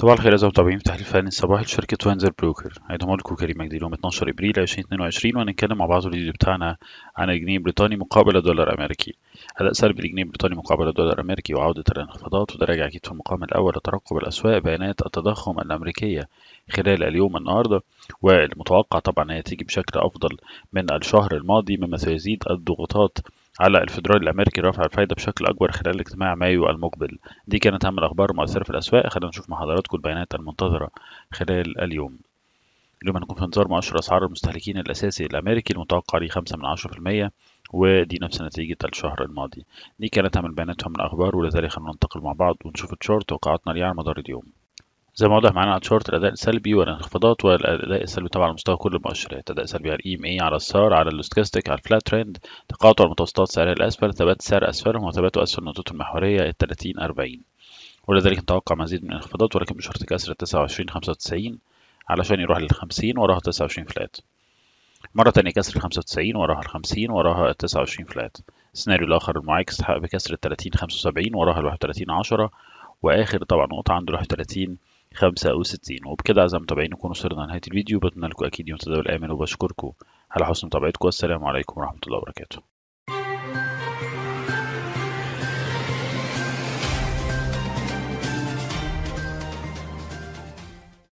صباح الخير المتابعين في تحليل فني الصباحي لشركة وينزر بروكر. هيدهم لكم كريم مجدي. يوم 12 إبريل 2022 وهنتكلم مع بعض الفيديو بتاعنا عن الجنيه البريطاني مقابل الدولار الأمريكي. اداء سلبي للجنيه البريطاني مقابل الدولار الأمريكي وعودة الانخفاضات وده راجع أكيد في المقام الأول لترقب الأسواق بيانات التضخم الأمريكية خلال اليوم النهارده. والمتوقع طبعا هي تيجي بشكل أفضل من الشهر الماضي مما سيزيد الضغوطات على الفدرالي الأمريكي رفع الفايدة بشكل أكبر خلال اجتماع مايو المقبل. دي كانت أهم الأخبار المؤثره في الأسواق. خلينا نشوف مع حضراتكم البيانات المنتظرة خلال اليوم. اليوم هنكون في انتظار مؤشر أسعار المستهلكين الأساسي الأمريكي المتوقع عليه 5 من 10% ودي نفس نتيجة الشهر الماضي. دي كانت أهم البيانات وأهم الأخبار ولذلك خلينا ننتقل مع بعض ونشوف الشارت توقعاتنا ليه على مدار اليوم. زي ما واضح معانا على الشارت الأداء السلبي والانخفاضات والأداء السلبي طبعا على مستوى كل المؤشرات. أداء سلبي على ال EMA على ال SAR على ال stochastic على ال flat trend تقاطع المتوسطات سعرها الأسفل ثبات سعر اسفلهم وثبات اسفل النقطة المحورية ال 30 40 ولذلك نتوقع مزيد من الانخفاضات ولكن بشرط كسر 29 95 علشان يروح لل 50 وراها 29 فلات. مرة تانية كسر ال 95 وراها ال 50 وراها ال 29 فلات. السيناريو الآخر المعاكس بكسر ال 30 75 وراها ال 31 10 وآخر طبعا نقطة عنده 31 خمسة وستين. وبكده أعزائي المتابعين نكون وصلنا لنهاية الفيديو. بتمنى لكم أكيد يوم تداول آمن وبشكركم على حسن متابعتكم. والسلام عليكم ورحمة الله وبركاته.